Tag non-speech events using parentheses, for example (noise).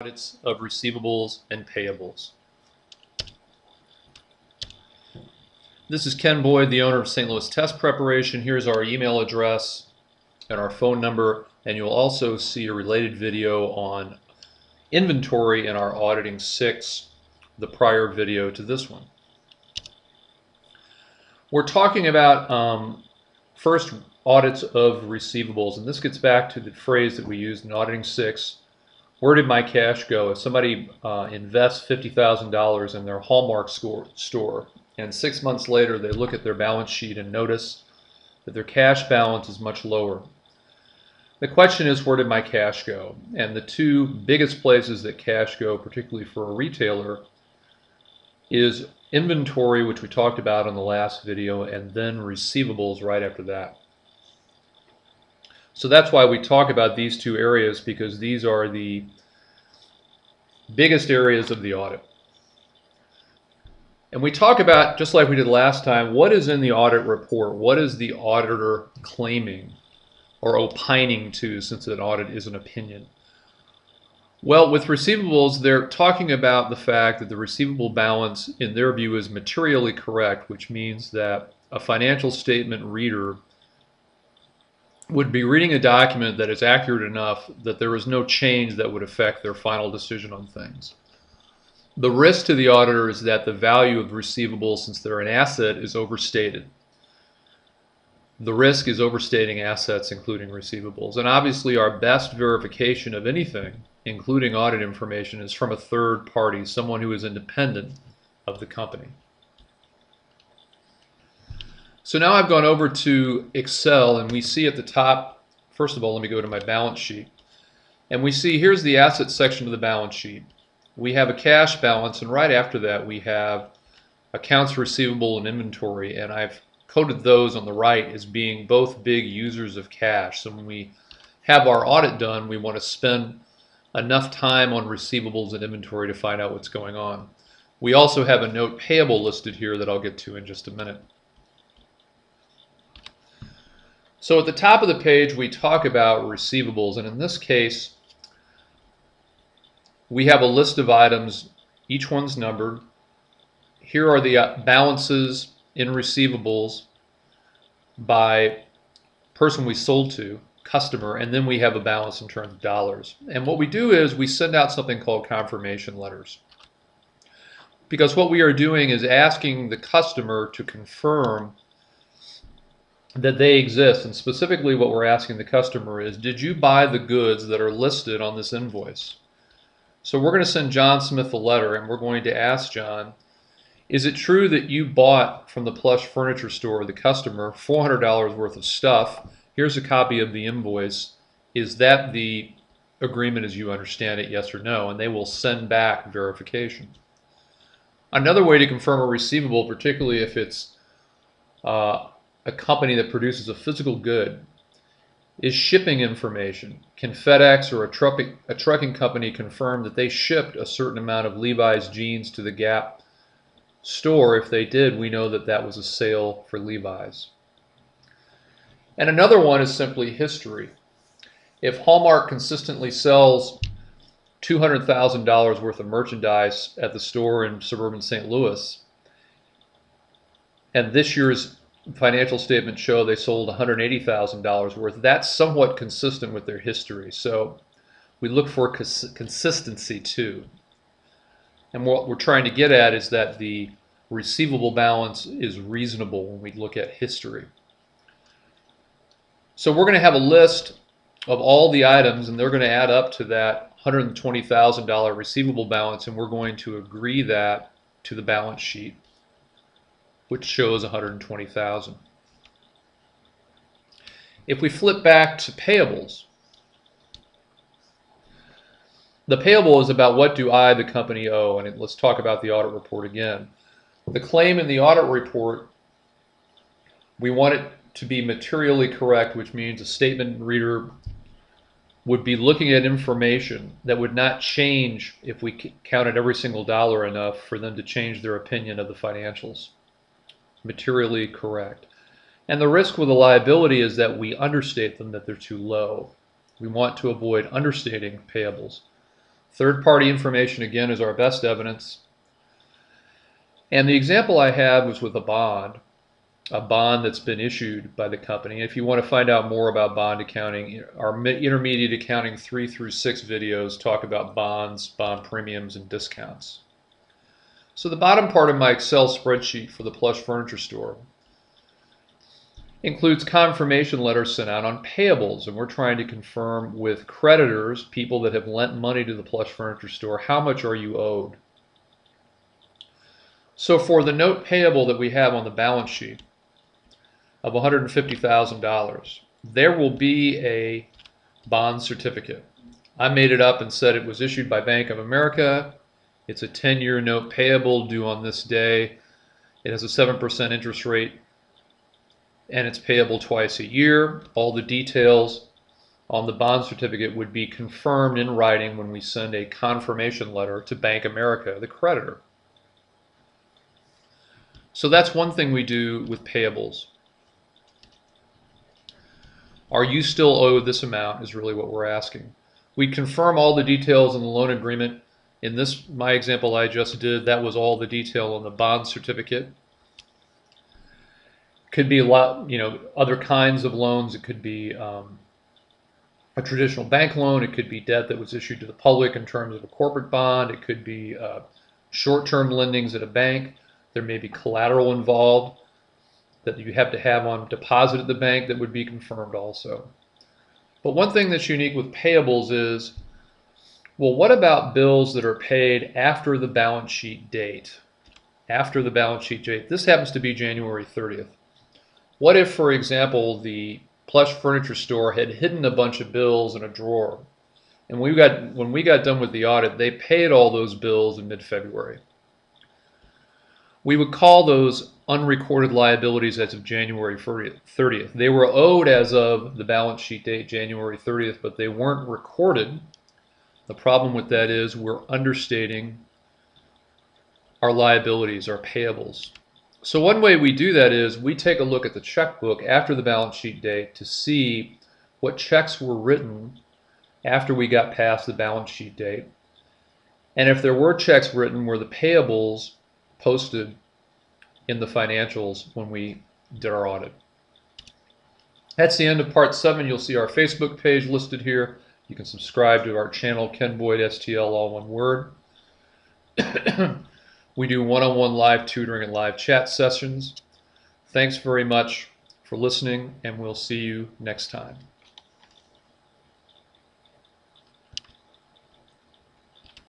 audits of receivables and payables. This is Ken Boyd, the owner of St. Louis Test Preparation. Here's our email address and our phone number, and you'll also see a related video on inventory in our Auditing 6, the prior video to this one. We're talking about um, first audits of receivables, and this gets back to the phrase that we used in Auditing 6, where did my cash go? If somebody uh, invests $50,000 in their Hallmark score, store and six months later they look at their balance sheet and notice that their cash balance is much lower. The question is, where did my cash go? And the two biggest places that cash go, particularly for a retailer, is inventory, which we talked about in the last video, and then receivables right after that. So that's why we talk about these two areas because these are the biggest areas of the audit. And we talk about, just like we did last time, what is in the audit report? What is the auditor claiming or opining to since an audit is an opinion? Well, with receivables, they're talking about the fact that the receivable balance, in their view, is materially correct, which means that a financial statement reader would be reading a document that is accurate enough that there is no change that would affect their final decision on things. The risk to the auditor is that the value of receivables, since they're an asset, is overstated. The risk is overstating assets, including receivables. And obviously, our best verification of anything, including audit information, is from a third party, someone who is independent of the company. So now I've gone over to Excel and we see at the top, first of all, let me go to my balance sheet. And we see here's the asset section of the balance sheet. We have a cash balance and right after that we have accounts receivable and inventory and I've coded those on the right as being both big users of cash. So when we have our audit done, we want to spend enough time on receivables and inventory to find out what's going on. We also have a note payable listed here that I'll get to in just a minute. So at the top of the page, we talk about receivables, and in this case, we have a list of items, each one's numbered. Here are the uh, balances in receivables by person we sold to, customer, and then we have a balance in terms of dollars. And what we do is we send out something called confirmation letters. Because what we are doing is asking the customer to confirm that they exist. And specifically, what we're asking the customer is Did you buy the goods that are listed on this invoice? So we're going to send John Smith a letter and we're going to ask John Is it true that you bought from the plush furniture store, the customer, $400 worth of stuff? Here's a copy of the invoice. Is that the agreement as you understand it, yes or no? And they will send back verification. Another way to confirm a receivable, particularly if it's uh, a company that produces a physical good is shipping information. Can FedEx or a trucking, a trucking company confirm that they shipped a certain amount of Levi's jeans to the Gap store? If they did, we know that that was a sale for Levi's. And another one is simply history. If Hallmark consistently sells $200,000 worth of merchandise at the store in suburban St. Louis, and this year's financial statements show they sold $180,000 worth. That's somewhat consistent with their history. So we look for cons consistency too. And what we're trying to get at is that the receivable balance is reasonable when we look at history. So we're going to have a list of all the items and they're going to add up to that $120,000 receivable balance and we're going to agree that to the balance sheet which shows 120,000. If we flip back to payables, the payable is about what do I, the company, owe, and let's talk about the audit report again. The claim in the audit report, we want it to be materially correct, which means a statement reader would be looking at information that would not change if we counted every single dollar enough for them to change their opinion of the financials materially correct. And the risk with a liability is that we understate them, that they're too low. We want to avoid understating payables. Third party information, again, is our best evidence. And the example I have was with a bond, a bond that's been issued by the company. If you want to find out more about bond accounting, our intermediate accounting three through six videos talk about bonds, bond premiums, and discounts. So the bottom part of my Excel spreadsheet for the plush furniture store includes confirmation letters sent out on payables. And we're trying to confirm with creditors, people that have lent money to the plush furniture store, how much are you owed? So for the note payable that we have on the balance sheet of $150,000, there will be a bond certificate. I made it up and said it was issued by Bank of America. It's a 10-year note payable due on this day. It has a 7% interest rate and it's payable twice a year. All the details on the bond certificate would be confirmed in writing when we send a confirmation letter to Bank America, the creditor. So that's one thing we do with payables. Are you still owed this amount is really what we're asking. We confirm all the details in the loan agreement. In this, my example I just did, that was all the detail on the bond certificate could be a lot, you know, other kinds of loans. It could be um, a traditional bank loan. It could be debt that was issued to the public in terms of a corporate bond. It could be uh, short-term lendings at a bank. There may be collateral involved that you have to have on deposit at the bank that would be confirmed also. But one thing that's unique with payables is, well, what about bills that are paid after the balance sheet date? After the balance sheet date. This happens to be January 30th. What if, for example, the plush furniture store had hidden a bunch of bills in a drawer? And we got when we got done with the audit, they paid all those bills in mid-February. We would call those unrecorded liabilities as of January 30th. They were owed as of the balance sheet date, January 30th, but they weren't recorded. The problem with that is we're understating our liabilities, our payables. So one way we do that is we take a look at the checkbook after the balance sheet date to see what checks were written after we got past the balance sheet date. And if there were checks written, were the payables posted in the financials when we did our audit. That's the end of part seven. You'll see our Facebook page listed here. You can subscribe to our channel, Ken Boyd STL, all one word. (clears throat) We do one-on-one live tutoring and live chat sessions. Thanks very much for listening, and we'll see you next time.